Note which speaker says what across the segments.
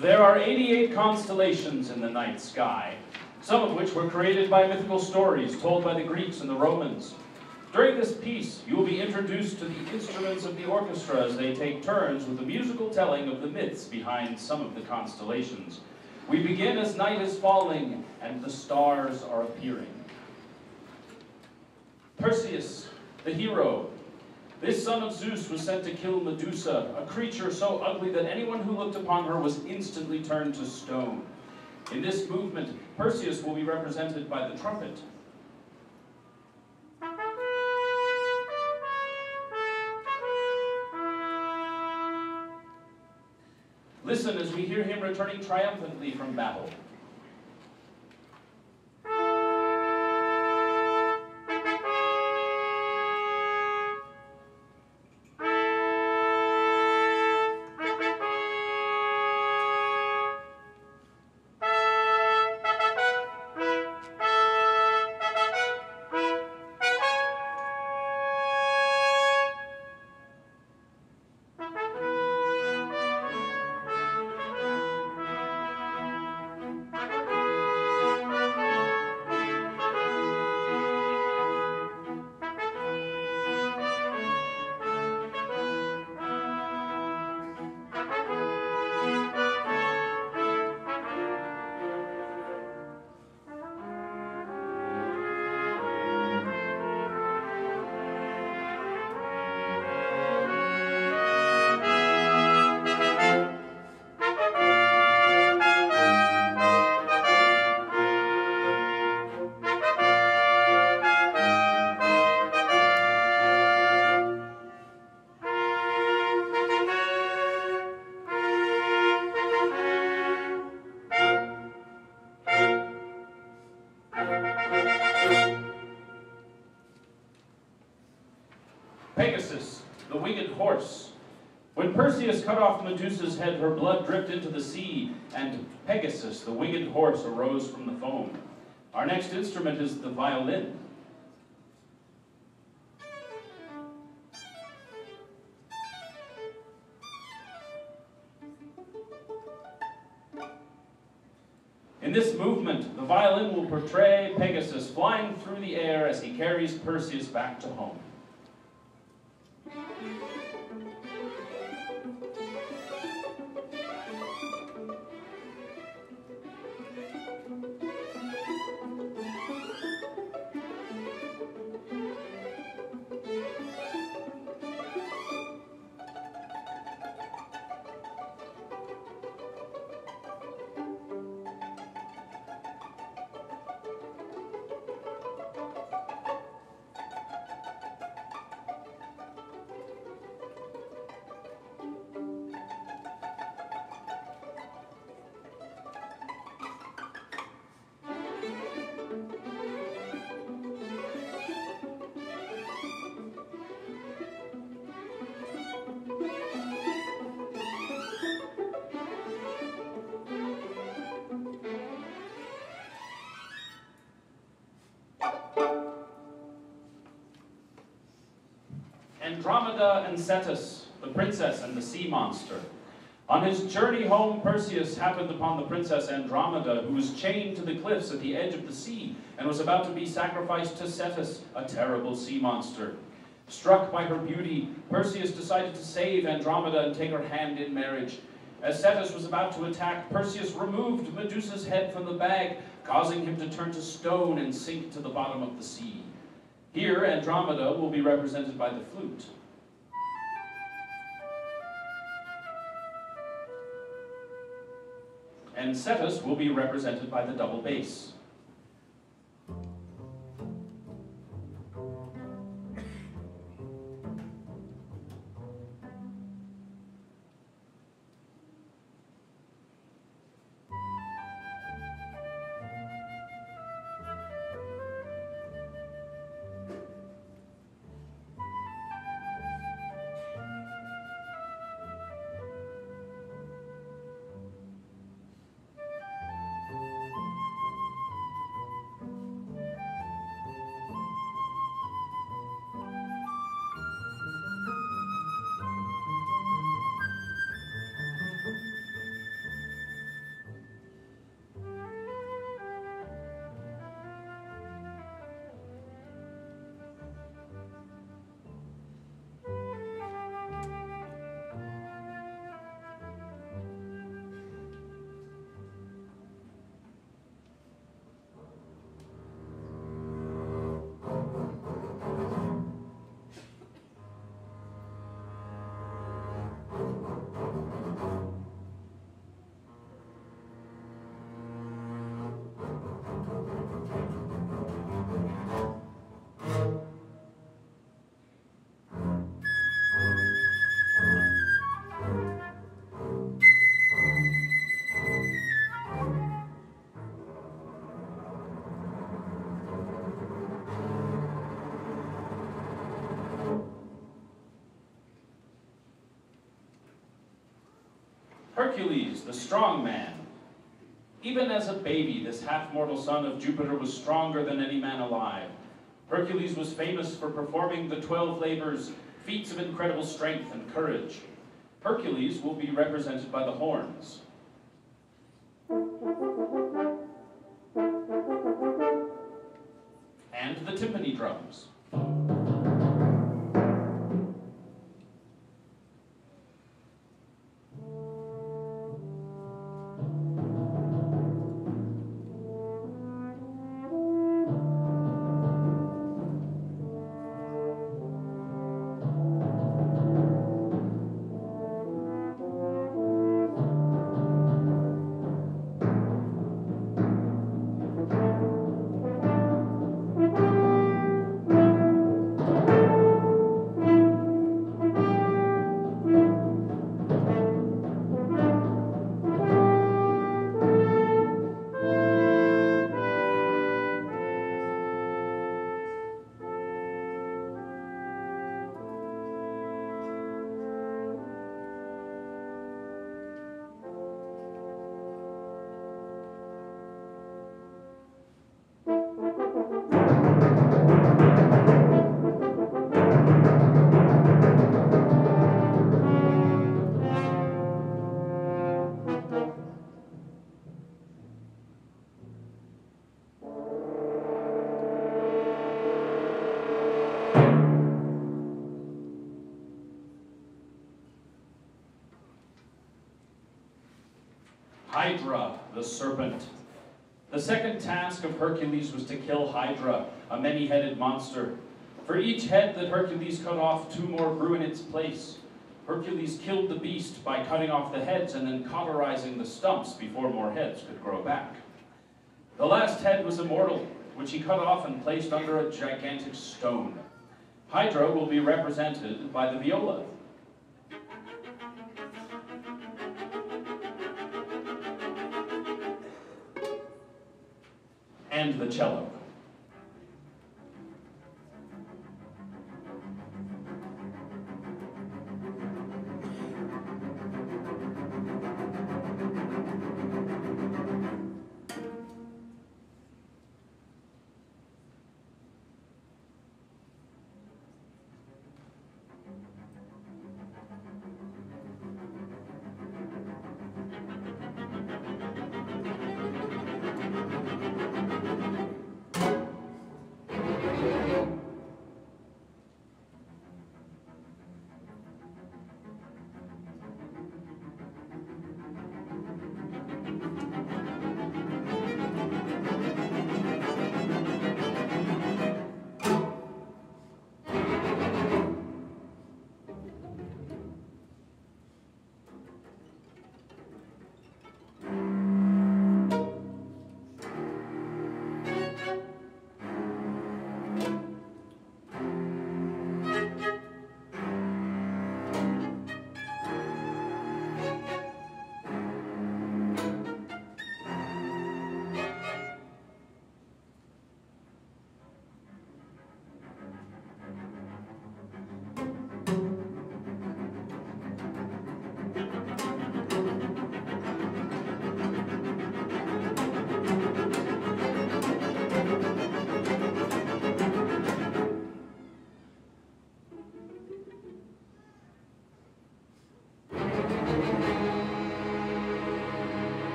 Speaker 1: There are 88 constellations in the night sky, some of which were created by mythical stories told by the Greeks and the Romans. During this piece, you will be introduced to the instruments of the orchestra as they take turns with the musical telling of the myths behind some of the constellations. We begin as night is falling and the stars are appearing. Perseus, the hero, this son of Zeus was sent to kill Medusa, a creature so ugly that anyone who looked upon her was instantly turned to stone. In this movement, Perseus will be represented by the trumpet. Listen as we hear him returning triumphantly from battle. Medusa's head, her blood dripped into the sea, and Pegasus, the winged horse, arose from the foam. Our next instrument is the violin. In this movement, the violin will portray Pegasus flying through the air as he carries Perseus back to home. Andromeda and Cetus, the princess and the sea monster. On his journey home, Perseus happened upon the princess Andromeda, who was chained to the cliffs at the edge of the sea and was about to be sacrificed to Cetus, a terrible sea monster. Struck by her beauty, Perseus decided to save Andromeda and take her hand in marriage. As Cetus was about to attack, Perseus removed Medusa's head from the bag, causing him to turn to stone and sink to the bottom of the sea. Here, Andromeda will be represented by the flute. And Cetus will be represented by the double bass. Hercules, the strong man. Even as a baby, this half-mortal son of Jupiter was stronger than any man alive. Hercules was famous for performing the 12 labors, feats of incredible strength and courage. Hercules will be represented by the horns. And the timpani drums. Hydra, the serpent. The second task of Hercules was to kill Hydra, a many-headed monster. For each head that Hercules cut off, two more grew in its place. Hercules killed the beast by cutting off the heads and then cauterizing the stumps before more heads could grow back. The last head was immortal, which he cut off and placed under a gigantic stone. Hydra will be represented by the viola, and the cello.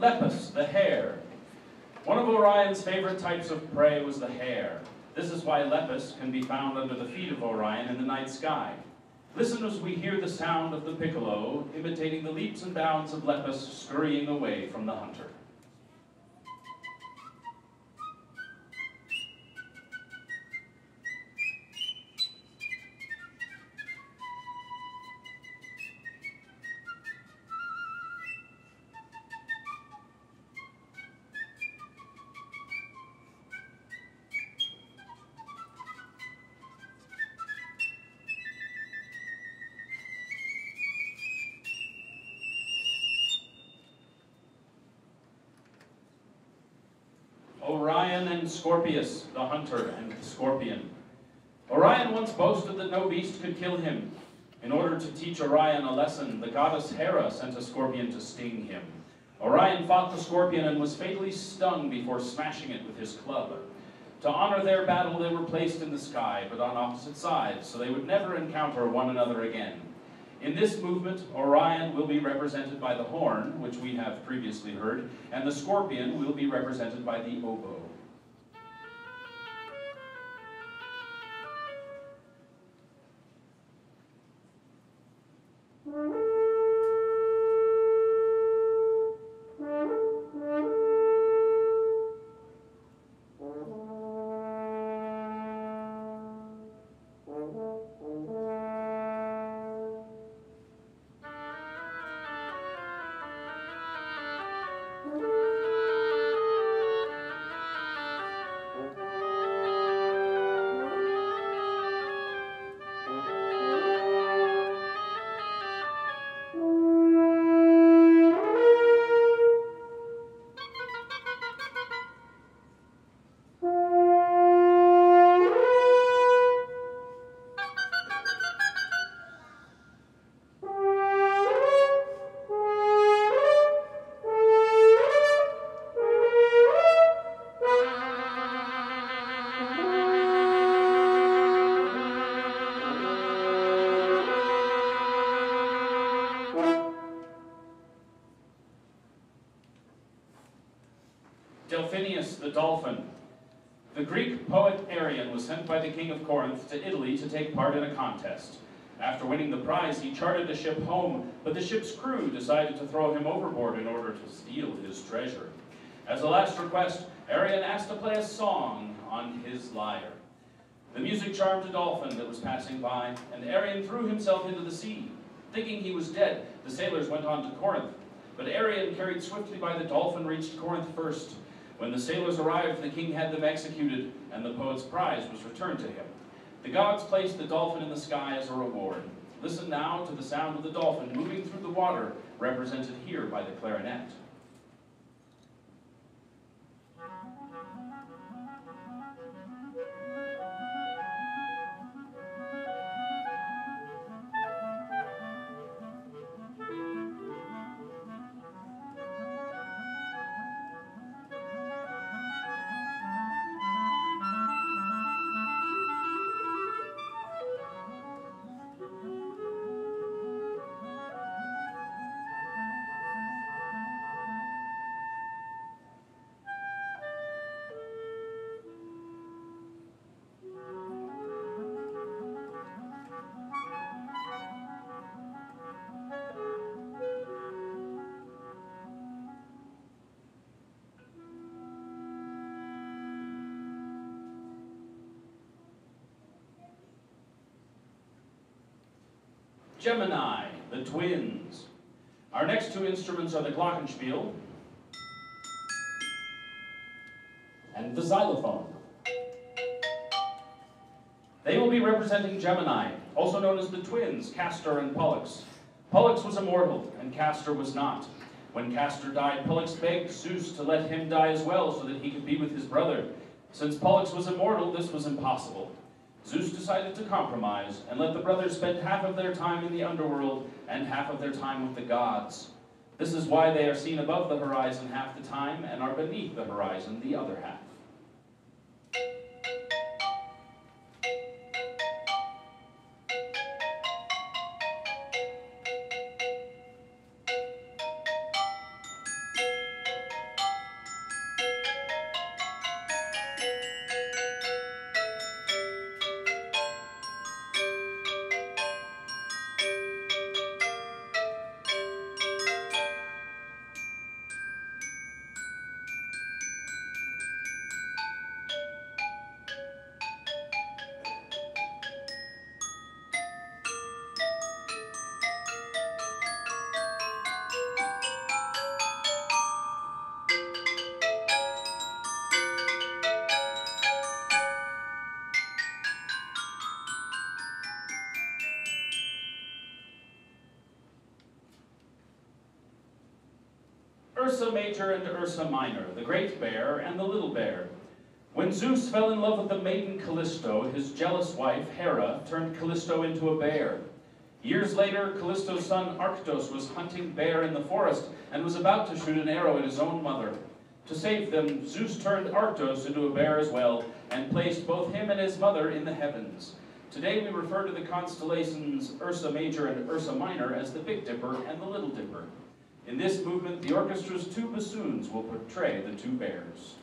Speaker 1: Lepus, the hare. One of Orion's favorite types of prey was the hare. This is why Lepus can be found under the feet of Orion in the night sky. Listen as we hear the sound of the piccolo, imitating the leaps and bounds of Lepus scurrying away from the hunter. Orion and Scorpius, the hunter and the scorpion. Orion once boasted that no beast could kill him. In order to teach Orion a lesson, the goddess Hera sent a scorpion to sting him. Orion fought the scorpion and was fatally stung before smashing it with his club. To honor their battle, they were placed in the sky, but on opposite sides, so they would never encounter one another again. In this movement, Orion will be represented by the horn, which we have previously heard, and the scorpion will be represented by the oboe. King of Corinth to Italy to take part in a contest. After winning the prize, he chartered a ship home, but the ship's crew decided to throw him overboard in order to steal his treasure. As a last request, Arion asked to play a song on his lyre. The music charmed a dolphin that was passing by, and Arion threw himself into the sea. Thinking he was dead, the sailors went on to Corinth. But Arion, carried swiftly by the dolphin, reached Corinth first. When the sailors arrived, the king had them executed, and the poet's prize was returned to him. The gods placed the dolphin in the sky as a reward. Listen now to the sound of the dolphin moving through the water, represented here by the clarinet. Gemini, the twins. Our next two instruments are the glockenspiel and the xylophone. They will be representing Gemini, also known as the twins, Castor and Pollux. Pollux was immortal, and Castor was not. When Castor died, Pollux begged Zeus to let him die as well so that he could be with his brother. Since Pollux was immortal, this was impossible. Zeus decided to compromise and let the brothers spend half of their time in the underworld and half of their time with the gods. This is why they are seen above the horizon half the time and are beneath the horizon the other half. And Ursa Minor, the Great Bear and the Little Bear. When Zeus fell in love with the maiden Callisto, his jealous wife, Hera, turned Callisto into a bear. Years later, Callisto's son Arctos was hunting bear in the forest and was about to shoot an arrow at his own mother. To save them, Zeus turned Arctos into a bear as well and placed both him and his mother in the heavens. Today we refer to the constellations Ursa Major and Ursa Minor as the Big Dipper and the Little Dipper. In this movement, the orchestra's two bassoons will portray the two bears.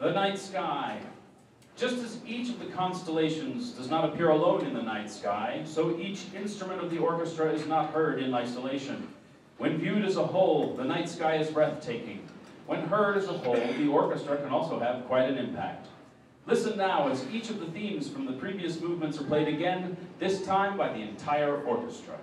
Speaker 1: The night sky. Just as each of the constellations does not appear alone in the night sky, so each instrument of the orchestra is not heard in isolation. When viewed as a whole, the night sky is breathtaking. When heard as a whole, the orchestra can also have quite an impact. Listen now as each of the themes from the previous movements are played again, this time by the entire orchestra.